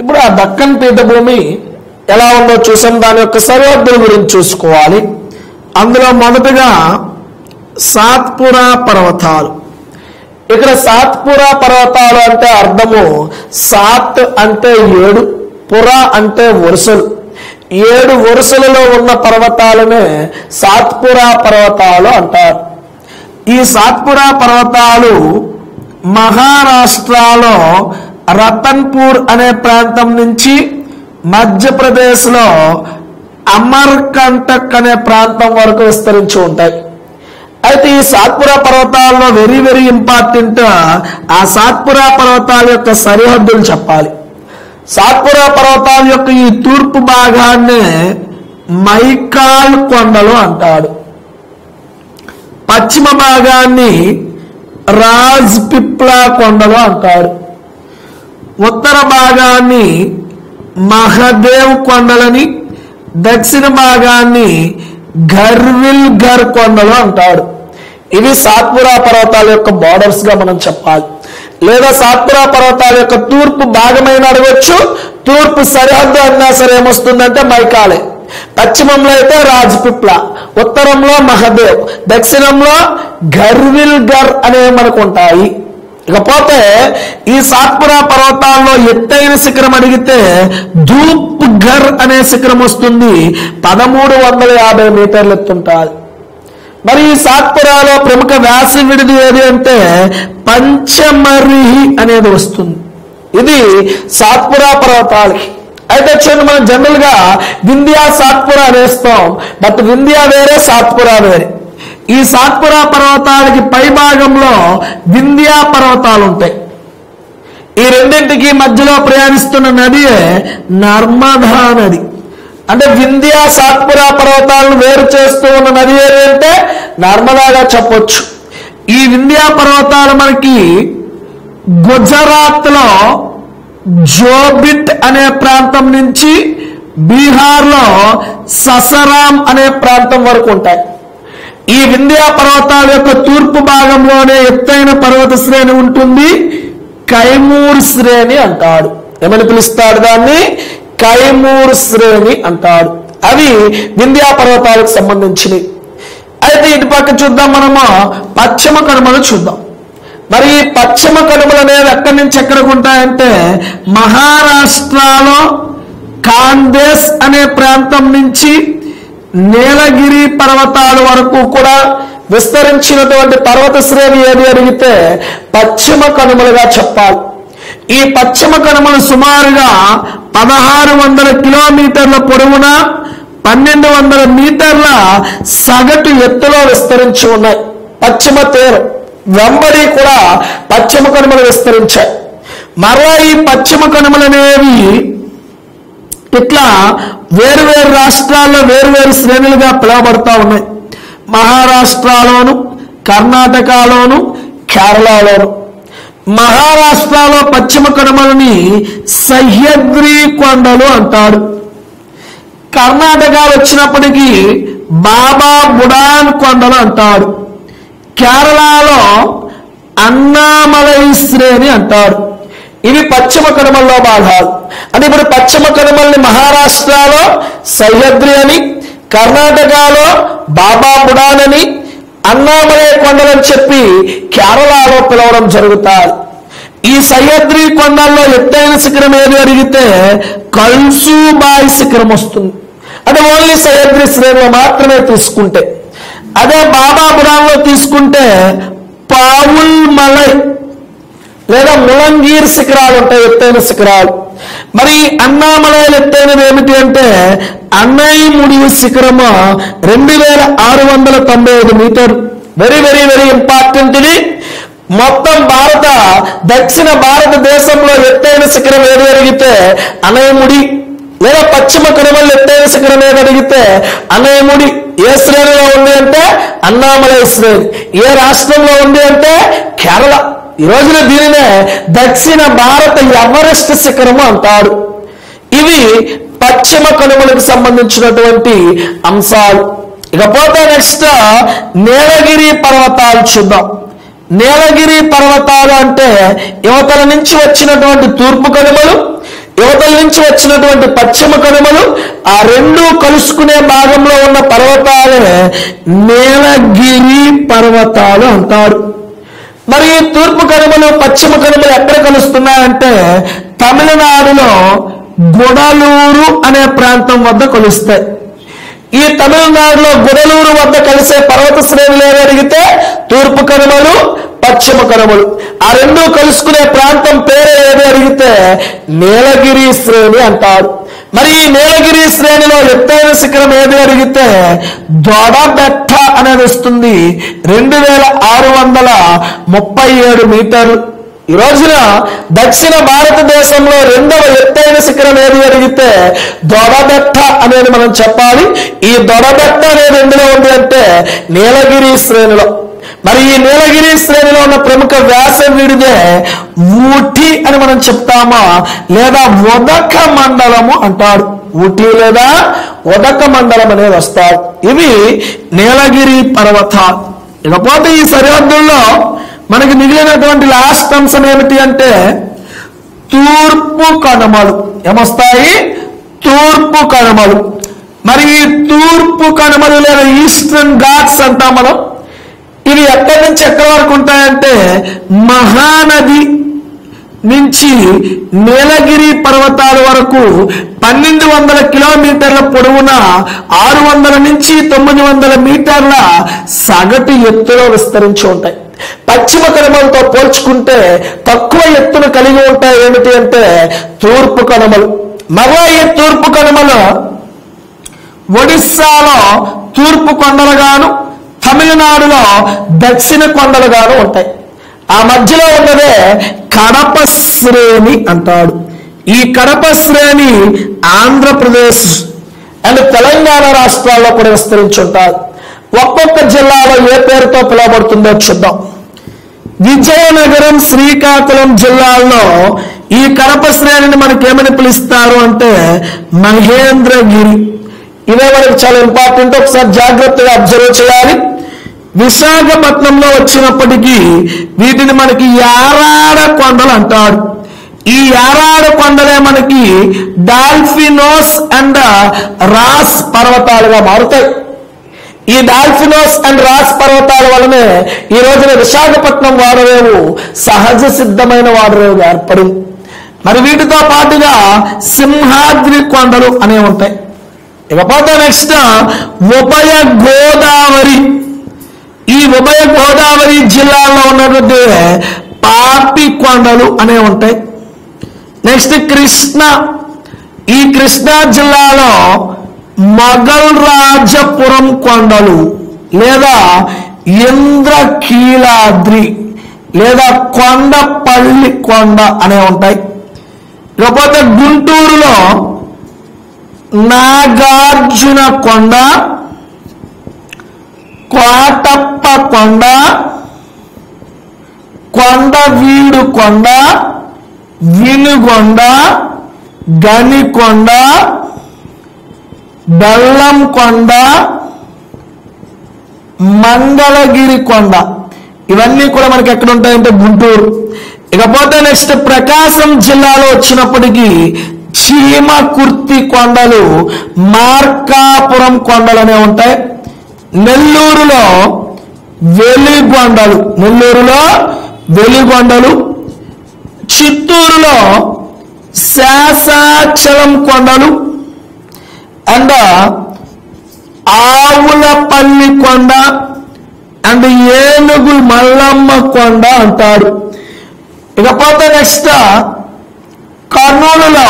ఇప్పుడు ఆ దక్కన్ పీఠభూమి ఎలా ఉందో చూసాం. దాని యొక్క సరిహద్దుల గురించి చూసుకోవాలి. అందులో మొదటగా సాత్పురా పర్వతాలు. ఇక్కడ సాత్పురా పర్వతాలు అంటే అర్థము సాత్ అంటే ఏడు పురా అంటే వరుసలు. ఏడు వరుసలలో ఉన్న పర్వతాలనే సాత్పురా పర్వతాలు అంటారు. ఈ సాత్పురా పర్వతాలు మహారాష్ట్రలో రతన్పూర్ అనే ప్రాంతం నుంచి మధ్యప్రదేశ్లో అమర్కంటక్ అనే ప్రాంతం వరకు విస్తరించి ఉంటాయి. అయితే ఈ సాత్పురా పర్వతాల్లో వెరీ వెరీ ఇంపార్టెంట్ ఆ సాత్పురా పర్వతాల యొక్క సరిహద్దులు చెప్పాలి. సాత్పురా పర్వతాల యొక్క ఈ తూర్పు భాగాన్ని మైకాల్ కొండలు అంటాడు పశ్చిమ భాగాన్ని రాజ్ పిప్లా కొండలు అంటాడు ఉత్తర భాగాన్ని మహదేవ్ కొండలని దక్షిణ భాగాన్ని గర్విల్ గర్ కొండలు అంటాడు ఇవి సాత్పురా పర్వతాల యొక్క బార్డర్స్గా మనం చెప్పాలి. లేదా సాత్పురా పర్వతాల యొక్క తూర్పు భాగమైన అడగొచ్చు. తూర్పు సరిహద్దు అన్నా సరే ఏమొస్తుందంటే మైకాలే. పశ్చిమంలో అయితే రాజ్పిప్ల ఉత్తరంలో మహదేవ్ దక్షిణంలో గర్విల్ గర్ అనేవి మనకు ఉంటాయి. ఇకపోతే ఈ సాత్పురా పర్వతాల్లో ఎత్తైన శిఖరం అడిగితే ధూప్ ఘర్ అనే శిఖరం వస్తుంది. పదమూడు వందల యాభై మీటర్లు ఎత్తుంటారు మరి ఈ సాత్పురాలో ప్రముఖ వ్యాసి విడిది ఏది అంటే పంచమరిహి అనేది వస్తుంది. ఇది సాత్పురా పర్వతాలకి. అయితే చూడండి మనం జనరల్గా వింధ్యా సాత్పురా వేస్తాం. బట్ వింధ్యా వేరే సాత్పురా వేరే. ఈ సాత్పురా పర్వతాలకి పై భాగంలో వింధ్యా పర్వతాలు ఉంటాయి ఈ రెండింటికి మధ్యలో ప్రయాణిస్తున్న నదియే నర్మదా నది. అంటే వింధ్యా సాత్పురా పర్వతాలను వేరు చేస్తూ ఉన్న నది ఏదంటే నర్మదాగా చెప్పొచ్చు. ఈ వింధ్యా పర్వతాలు మనకి గుజరాత్లో జోబిట్ అనే ప్రాంతం నుంచి బీహార్లో ససరాం అనే ప్రాంతం వరకు ఉంటాయి. ఈ వింధ్యా పర్వతాల యొక్క తూర్పు భాగంలోనే ఎత్తైన పర్వత శ్రేణి ఉంటుంది. కైమూర్ శ్రేణి అంటాడు. ఏమని పిలుస్తాడు దాన్ని? కైమూర్ శ్రేణి అంటాడు. అవి వింధ్యా పర్వతాలకు సంబంధించినవి. అయితే ఇటు పక్క చూద్దాం మనము. పశ్చిమ కనుమలు చూద్దాం. మరి ఈ పశ్చిమ కనుమలు అనేవి ఎక్కడి నుంచి ఎక్కడికి ఉంటాయంటే మహారాష్ట్రలో కాందేశ్ అనే ప్రాంతం నుంచి నీలగిరి పర్వతాల వరకు కూడా విస్తరించినటువంటి పర్వత శ్రేణి ఏది అడిగితే పశ్చిమ కనుమలుగా చెప్పాలి. ఈ పశ్చిమ కనుమలు సుమారుగా పదహారు వందల కిలోమీటర్ల పొడవున పన్నెండు వందల మీటర్ల సగటు ఎత్తులో విస్తరించి ఉన్నాయి. పశ్చిమ తీరం వెంబడి కూడా పశ్చిమ కనుమలు విస్తరించాయి. మరలా ఈ పశ్చిమ కనుమలు అనేవి ఇట్లా వేరువేరు రాష్ట్రాల్లో వేరువేరు శ్రేణులుగా పిలువబడతా ఉన్నాయి. మహారాష్ట్రలోను కర్ణాటకలోను కేరళలోను. మహారాష్ట్రలో పశ్చిమ కనుమలని సహ్యద్రి కొండలు అంటాడు కర్ణాటక వచ్చినప్పటికీ బాబా బుడాన్ కొండలు అంటాడు కేరళలో అన్నామలై శ్రేణి అంటారు. ఇవి పశ్చిమ కనుమల్లో భాగాలు అంటే ఇప్పుడు పశ్చిమ కనుమల్ని మహారాష్ట్రలో సహ్యద్రి అని కర్ణాటకలో బాబా బుడాన్ అని అన్నామలై కొండలని చెప్పి కేరళలో పిలవడం జరుగుతాయి ఈ సహ్యాద్రి కొండల్లో ఎత్తైన శిఖరం ఏది అడిగితే కల్సూబాయి శిఖరం వస్తుంది. అది ఓన్లీ సహ్యాద్రి శ్రేణిలో మాత్రమే తీసుకుంటే. అదే బాబా బుడాన్లో తీసుకు ములంగీర్ శిఖరాలు ఉంటాయి ఎత్తైన శిఖరాలు. మరి అన్నామలైలు ఎత్తైనది ఏమిటి అంటే అన్నయ్య ముడివి శిఖరము రెండు వేల ఆరు వందల తొంభై ఐదు metre. Very very very important ఇది. మొత్తం భారత దక్షిణ భారతదేశంలో ఎత్తైన శిఖరం ఏది అడిగితే అనయముడి లేదా పశ్చిమ కనుమలు ఎత్తైన శిఖరం ఏది అడిగితే అనయముడి ఏ శ్రేణిలో ఉంది అంటే అన్నామలై శ్రేణి. ఏ రాష్ట్రంలో ఉంది అంటే కేరళ. ఈ రోజున దీనినే దక్షిణ భారత ఎవరెస్ట్ శిఖరము అంటారు. ఇవి పశ్చిమ కనుమలకు సంబంధించినటువంటి అంశాలు. ఇకపోతే నెక్స్ట్ నీలగిరి పర్వతాలు చూద్దాం. నీలగిరి పర్వతాలు అంటే యువతల నుంచి వచ్చినటువంటి తూర్పు కనుమలు యువతల నుంచి వచ్చినటువంటి పశ్చిమ కనుమలు ఆ రెండు కలుసుకునే భాగంలో ఉన్న పర్వతాలే నీలగిరి పర్వతాలు అంటారు. మరి తూర్పు కనుమలు పశ్చిమ కనుమలు ఎక్కడ కలుస్తున్నాయంటే తమిళనాడులో గుడలూరు అనే ప్రాంతం వద్ద కలుస్తాయి. ఈ తమిళనాడులో గుడలూరు వద్ద కలిసే పర్వత శ్రేణులు ఏవి అడిగితే తూర్పు కనుమలు పశ్చిమ కనుమలు. ఆ రెండు కలుసుకునే ప్రాంతం పేరు ఏది అడిగితే నీలగిరి శ్రేణి అంటారు. మరి ఈ నీలగిరి శ్రేణిలో ఎత్తైన శిఖరం ఏది అడిగితే దొడబెట్ట అనేది వస్తుంది. రెండు వేల ఆరు వందల ముప్పై ఏడు మీటర్లు. ఈ రోజున దక్షిణ భారతదేశంలో రెండవ ఎత్తైన శిఖరం ఏది అడిగితే దొడబెట్ట అనేది మనం చెప్పాలి. ఈ దొడబెట్ట అనేది ఎందులో ఉంది అంటే నీలగిరి శ్రేణిలో. మరి ఈ నీలగిరి శ్రేణిలో ఉన్న ప్రముఖ వ్యాసం ఊటి అని మనం చెప్తామా? లేదా ఉదక మండలము అంటారు. ఊటీ లేదా ఉదక మండలం అనేది వస్తారు ఇవి నీలగిరి పర్వతాలు. ఇకపోతే ఈ సరిహద్దుల్లో మనకి మిగిలినటువంటి లాస్ట్ అంశం ఏమిటి అంటే తూర్పు కనుమలు. ఏమొస్తాయి? తూర్పు కనుమలు. మరి ఈ తూర్పు కనుమలు లేదా ఈస్టర్న్ ఘాట్స్ అంటాం మనం. నుంచి ఎక్కడ వరకు ఉంటాయంటే మహానది నుంచి నీలగిరి పర్వతాల వరకు పన్నెండు వందల కిలోమీటర్ల పొడవున ఆరు వందల నుంచి తొమ్మిది వందల మీటర్ల సగటు ఎత్తులో విస్తరించి ఉంటాయి. పశ్చిమ కనుమలతో పోల్చుకుంటే తక్కువ ఎత్తును కలిగి ఉంటాయి ఏమిటి అంటే తూర్పు కనుమలు మరలా ఈ తూర్పు కనుమలు ఒడిస్సాలో తూర్పు కొండలుగాను తమిళనాడులో దక్షిణ కొండలుగాను ఉంటాయి. ఆ మధ్యలో ఉన్నదే కడప శ్రేణి అంటాడు. ఈ కడప శ్రేణి ఆంధ్రప్రదేశ్ అండ్ తెలంగాణ రాష్ట్రాల్లో కూడా విస్తరించి ఉంటారు ఒక్కొక్క జిల్లాలో ఏ పేరుతో పిలువబడుతుందో చూద్దాం. విజయనగరం శ్రీకాకుళం జిల్లాల్లో ఈ కడప శ్రేణిని మనకి ఏమని పిలుస్తారు అంటే మహేంద్రగిరి. ఇవే మనకి చాలా ఇంపార్టెంట్ ఒకసారి జాగ్రత్తగా అబ్జర్వ్ చేయాలి. విశాఖపట్నంలో వచ్చినప్పటికీ వీటిని మనకి యారాడ కొండలు అంటారు. ఈ యారాడ కొండలే మనకి డాల్ఫినోస్ అండ్ రాస్ పర్వతాలుగా మారుతాయి. ఈ డాల్ఫినోస్ అండ్ రాస్ పర్వతాల వలనే ఈ రోజున విశాఖపట్నం వాడరేవు సహజ సిద్ధమైన వాడరేవు ఏర్పడింది. మరి వీటితో పాటుగా సింహాద్రి కొండలు అనే ఉంటాయి. ఇకపోతే నెక్స్ట్ ఉభయ గోదావరి ఈ ఉభయ గోదావరి జిల్లాలో ఉన్నటువంటి పాపి కొండలు అనే ఉంటాయి. నెక్స్ట్ కృష్ణ. ఈ కృష్ణా జిల్లాలో మొఘల్ రాజపురం కొండలు లేదా ఇంద్రకీలాద్రి లేదా కొండపల్లి కొండ అనే ఉంటాయి. లేకపోతే గుంటూరులో నాగార్జున కొండ కోటప్ప కొండ కొండవీడు కొండ వినుగొండ గనికొండ బెల్లం కొండ మంగళగిరి కొండ ఇవన్నీ కూడా మనకి ఎక్కడ ఉంటాయంటే గుంటూరు. ఇకపోతే నెక్స్ట్ ప్రకాశం జిల్లాలో వచ్చినప్పటికీ చీమకుర్తి కొండలు మార్కాపురం కొండలు అనే ఉంటాయి. నెల్లూరులో వెలిగొండలు నెల్లూరులో వెలిగొండలు చిత్తూరులో శాసాచలం కొండలు అండ్ ఆవులపల్లి కొండ అండ్ ఏనుగు మల్లమ్మ కొండ అంటారు. ఇకపోతే నెక్స్ట్ కర్నూలులో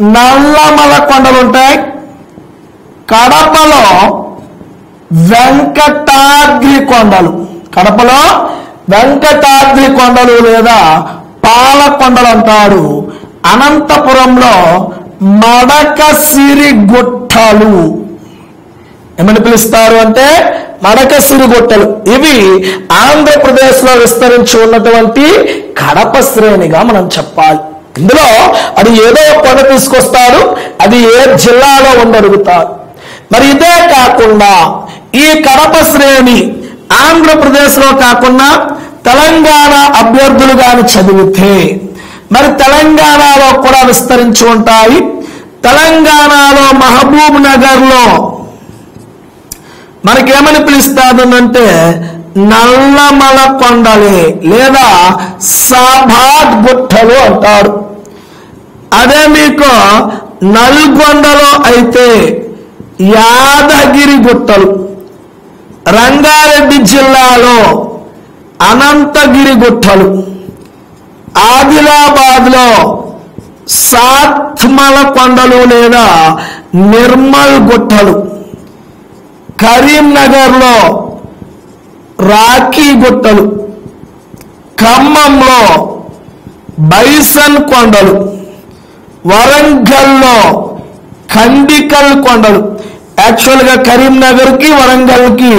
నల్లమల కొండలు ఉంటాయి. కడపలో వెంకటాద్రి కొండలు. కడపలో వెంకటాద్రి కొండలు లేదా పాలకొండలు అంటారు. అనంతపురంలో మడకసిరి గుట్టలు. ఏమని పిలుస్తారు అంటే మడకసిరి గుట్టలు. ఇవి ఆంధ్రప్రదేశ్లో విస్తరించి ఉన్నటువంటి కడప శ్రేణిగా మనం చెప్పాలి. ఇందులో అది ఏదో కొండ తీసుకొస్తారు. అది ఏ జిల్లాలో ఉండరుగుతారు మరి ఇదే కాకుండా ఈ కడప శ్రేణి ఆంధ్రప్రదేశ్లో కాకుండా తెలంగాణ అభ్యర్థులు గాని చదివితే మరి తెలంగాణలో కూడా విస్తరించి ఉంటాయి. తెలంగాణలో మహబూబ్ నగర్లో మనకేమని పిలుస్తాదంటే నల్లమల కొండలే లేదా సాభాట్ గుట్టలు అంటారు. అదే మీకు నల్గొండలో అయితే యాదగిరి గుట్టలు. రంగారెడ్డి జిల్లాలో అనంతగిరి గుట్టలు ఆదిలాబాద్లో సాత్మల కొండలు లేదా నిర్మల్ గుట్టలు కరీంనగర్లో రాఖీ గుట్టలు ఖమ్మంలో బైసన్ కొండలు వరంగల్లో కండికల్ కొండలు. యాక్చువల్గా కరీంనగర్కి వరంగల్కి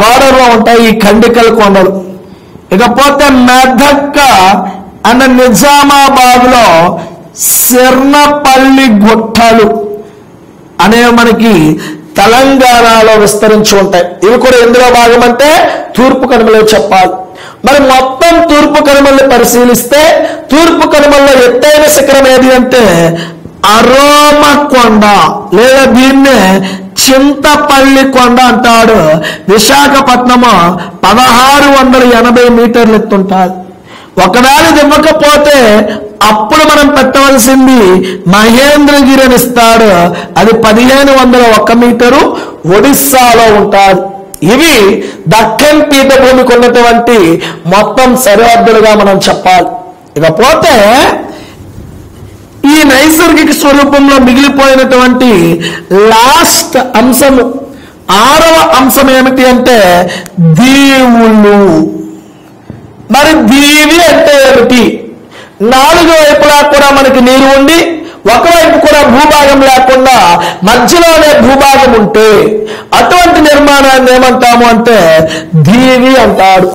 బార్డర్లో ఉంటాయి ఈ ఖండికల్ కొండలు. ఇకపోతే మెదక్క అండ్ నిజామాబాద్లో సిర్నపల్లి గుట్టలు అనేవి మనకి తెలంగాణలో విస్తరించి ఉంటాయి. ఇవి కూడా ఎందులో భాగం అంటే తూర్పు కనుమలో చెప్పాలి. మరి మొత్తం తూర్పు కనుమల్ని పరిశీలిస్తే తూర్పు కనుమల్లో ఎత్తైన శిఖరం ఏది అంటే అరోమ కొండ లేదా దీన్నే చింతపల్లి కొండ అంటాడు. విశాఖపట్నము పదహారు వందల ఎనభై మీటర్లు ఎత్తుంటారు ఒకవేళ ఇవ్వకపోతే అప్పుడు మనం పెట్టవలసింది మహేంద్రగిరి అని ఇస్తాడు. అది పదిహేను వందల ఒక్క మీటరు ఒడిస్సాలో ఉంటారు ఇవి దక్కన్ పీఠభూమికి ఉన్నటువంటి మొత్తం సరిహద్దులుగా మనం చెప్పాలి. ఇకపోతే ఈ నైసర్గిక స్వరూపంలో మిగిలిపోయినటువంటి లాస్ట్ అంశము ఆరవ అంశం ఏమిటి అంటే దీవులు. మరి దీవి అంటే ఏమిటి? నాలుగు వైపులా కూడా మనకి నీరు ఉండి ఒకవైపు కూడా భూభాగం లేకుండా మధ్యలోనే భూభాగం ఉంటే అటువంటి నిర్మాణాన్ని ఏమంటాము అంటే దీవి అంటాడు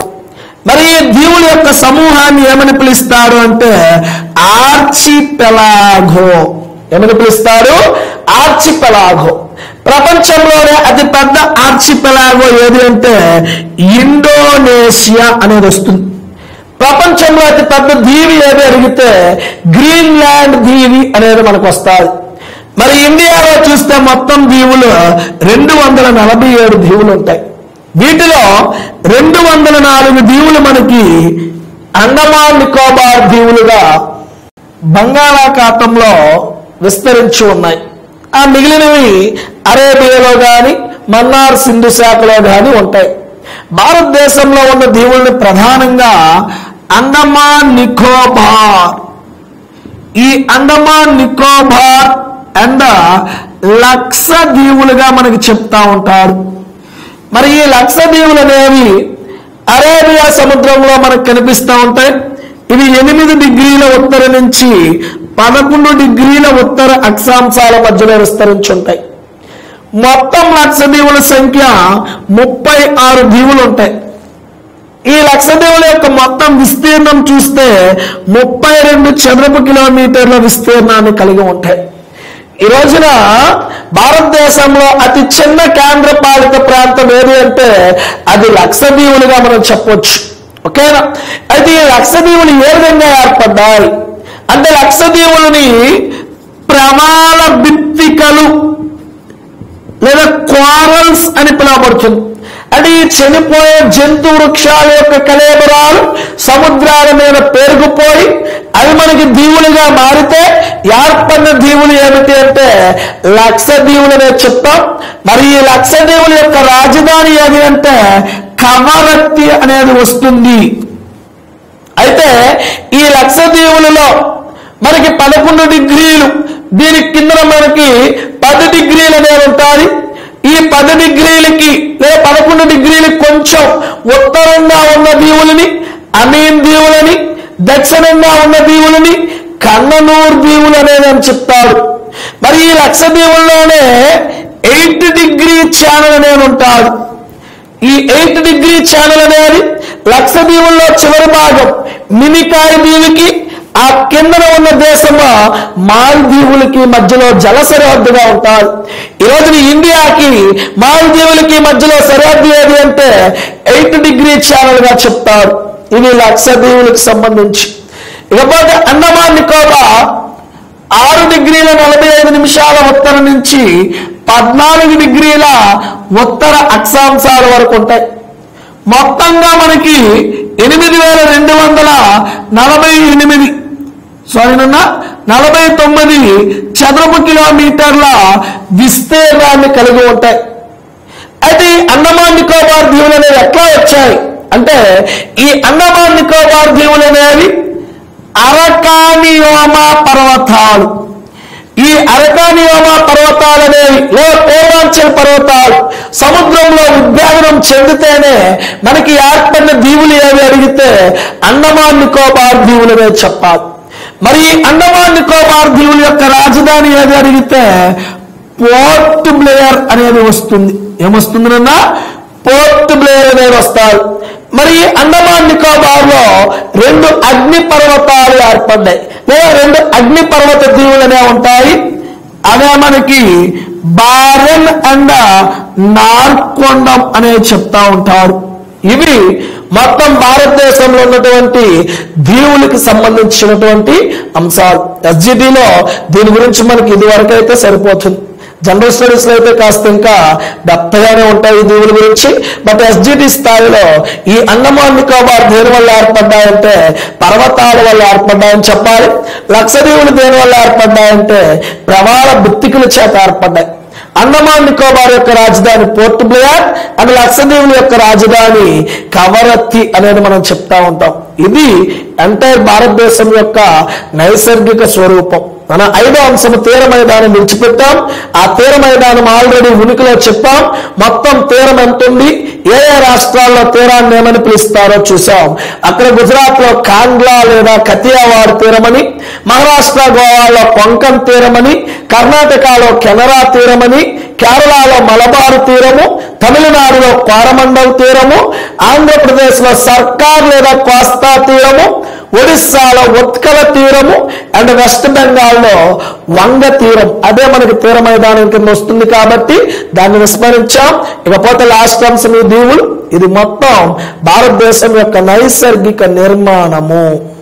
మరి ఈ దీవుల యొక్క సమూహాన్ని ఏమని పిలుస్తారు అంటే ఆర్చిపెలాఘో. ఏమని పిలుస్తారు? ఆర్చిపెలాఘో. ప్రపంచంలోనే అతి పెద్ద ఆర్చిపెలాగో ఏది అంటే ఇండోనేషియా అనేది వస్తుంది. ప్రపంచంలో అతి పెద్ద దీవి ఏది అడిగితే గ్రీన్లాండ్ దీవి అనేది మనకు వస్తుంది. మరి ఇండియాలో చూస్తే మొత్తం దీవులు రెండు వందల నలభై ఏడు దీవులు ఉంటాయి. వీటిలో రెండు వందల నాలుగు దీవులు మనకి అండమాన్ నికోబార్ దీవులుగా బంగాళాఖాతంలో విస్తరించి ఉన్నాయి. ఆ మిగిలినవి అరేబియాలో కానీ మన్నార్ సింధు శాఖలో కానీ ఉంటాయి. భారతదేశంలో ఉన్న దీవుల్ని ప్రధానంగా అండమాన్ నికోబార్. ఈ అండమాన్ నికోబార్ అండ్ లక్ష దీవులుగా మనకి చెప్తా ఉంటారు. మరి ఈ లక్ష దీవులు అనేవి అరేబియా సముద్రంలో మనకు కనిపిస్తూ ఉంటాయి. ఇవి ఎనిమిది డిగ్రీల ఉత్తర నుంచి పదకొండు డిగ్రీల ఉత్తర అక్షాంశాల మధ్యలో విస్తరించి ఉంటాయి మొత్తం లక్ష దీవుల సంఖ్య ముప్పై ఆరు దీవులు ఉంటాయి. ఈ లక్షద్వీపుల యొక్క మొత్తం విస్తీర్ణం చూస్తే ముప్పై రెండు చదరపు కిలోమీటర్ల విస్తీర్ణాన్ని కలిగి ఉంటాయి. ఈ రోజున భారతదేశంలో అతి చిన్న కేంద్ర పాలిత ప్రాంతం ఏది అంటే అది లక్షదీవులుగా మనం చెప్పొచ్చు. ఓకేనా? అయితే ఈ లక్షదీవులు ఏ విధంగా ఏర్పడ్డాయి? అంటే లక్షదీవులని ప్రమాణ భిత్తికలు లేదా క్వారల్స్ అని పిలువబడుతుంది. అంటే చనిపోయే జంతు వృక్షాల యొక్క కలేబరాలు సముద్రాల మీద పేరుకుపోయి అవి మనకి దీవులుగా మారితే ఏర్పడిన దీవులు ఏమిటి అంటే లక్ష దీవులనే చెప్తాం మరి ఈ లక్ష దీవుల యొక్క రాజధాని ఏది అంటే కవరత్తి అనేది వస్తుంది. అయితే ఈ లక్ష దీవులలో మనకి పదకొండు డిగ్రీలు దీని కింద మనకి పది డిగ్రీలు అనేది ఉంటుంది ఈ పది డిగ్రీలకి లేదా పదకొండు డిగ్రీలకి కొంచెం ఉత్తరంగా ఉన్న దీవులని అమీన్ దీవులని దక్షిణంగా ఉన్న దీవులని కన్ననూర్ దీవులు అనేది అని చెప్తాడు మరి ఈ లక్ష దీవుల్లోనే ఎయిట్ డిగ్రీ ఛానల్ అనేది ఉంటాడు ఈ ఎయిట్ డిగ్రీ ఛానల్ అనేది లక్ష దీవుల్లో చివరి భాగం. మినికాయ దీవికి ఆ కిందన ఉన్న దేశము? మాల్దీవులకి మధ్యలో జల సరిహద్దుగా ఉంటారు ఈరోజు ఇండియాకి మాల్దీవులకి మధ్యలో సరిహద్దు ఏది అంటే ఎయిట్ డిగ్రీ ఛానల్గా చెప్తారు. ఇవి లక్షద్వీపులకు సంబంధించి. ఇకపోతే అండమాన్ నికోబార్ ఆరు డిగ్రీల నలభై ఐదు నిమిషాల ఉత్తరం నుంచి పద్నాలుగు డిగ్రీల ఉత్తర అక్షాంశాల వరకు ఉంటాయి. మొత్తంగా మనకి ఎనిమిది వేల రెండు వందల నలభై ఎనిమిది సారీనన్నా? నలభై తొమ్మిది చదరపు కిలోమీటర్ల విస్తీర్ణాన్ని కలిగి ఉంటాయి. అయితే ఈ అండమాన్ నికోబార్ దీవులు అనేవి ఎట్లా వచ్చాయి? అంటే ఈ అండమాన్ నికోబార్ దీవులు అనేవి అరకానియోమా పర్వతాలు. ఈ అరకానియోమా పర్వతాలు అనేవి పూర్వాంచల్ పర్వతాలు సముద్రంలో ఉద్భావనం చెందితేనే మనకి ఏర్పడిన దీవులు ఏవి అడిగితే అండమాన్ నికోబార్ దీవులనే చెప్పాలి. మరి అండమాన్ నికోబార్ దీవుల యొక్క రాజధాని ఏది అడిగితే పోర్ట్ బ్లేయర్ అనేది వస్తుంది. ఏమొస్తుంది పోర్ట్ బ్లేయర్ అనేది వస్తారు మరి అండమాన్ నికోబార్లో రెండు అగ్ని పర్వతాలు ఏర్పడ్డాయి. లేదా రెండు అగ్ని పర్వత దీవులనే ఉంటాయి? అవే మనకి బారెన్ అండ్ నార్కొండం అనేది చెప్తా ఉంటారు. ఇవి మొత్తం భారతదేశంలో ఉన్నటువంటి దీవులకి సంబంధించినటువంటి అంశాలు. ఎస్జిటిలో దీని గురించి మనకి ఇదివరకు అయితే సరిపోతుంది. జనరల్ స్టడీస్లో అయితే కాస్త ఇంకా డెప్తగానే ఉంటాయి ఈ దీవుల గురించి. బట్ ఎస్జిటి స్థాయిలో ఈ అండమాన్ నికోబార్ దేని వల్ల ఏర్పడ్డాయంటే పర్వతాల వల్ల ఏర్పడ్డాయని చెప్పాలి. లక్ష దీవులు దేని వల్ల ఏర్పడ్డాయంటే ప్రవాళ బుత్తికుల చేత ఏర్పడ్డాయి. అండమాన్ నికోబార్ యొక్క రాజధాని పోర్ట్ బ్లేయర్ అండ్ లక్షద్వీపుల యొక్క రాజధాని కవరత్తి అనేది మనం చెప్తా ఉంటాం. ఇది ఎంటైర్ భారతదేశం యొక్క నైసర్గిక స్వరూపం. మన ఐదో అంశము తీర మైదానం విడిచిపెట్టాం. ఆ తీర మైదానం ఆల్రెడీ ఉనికిలో చెప్పాం. మొత్తం తీరం ఎంత ఉంది ఏ ఏ రాష్ట్రాల్లో తీరాన్ని ఏమని పిలుస్తారో చూసాం అక్కడ గుజరాత్లో కాంగ్లా లేదా కతియావాడ్ తీరమని మహారాష్ట్ర గోవాలో కొంకన్ తీరమని కర్ణాటకలో కెనరా తీరమని కేరళలో మలబారు తీరము తమిళనాడులో కోరమండల్ తీరము ఆంధ్రప్రదేశ్లో సర్కార్ లేదా కోస్తా తీరము ఒడిస్సాలో ఉత్కల తీరము అండ్ వెస్ట్ బెంగాల్లో వంగ తీరం. అదే మనకి తీర మైదానం కింద వస్తుంది కాబట్టి దాన్ని విస్మరించాం. ఇకపోతే లాస్ట్ అంశం ఈ దీవులు. ఇది మొత్తం భారతదేశం యొక్క నైసర్గిక నిర్మాణము.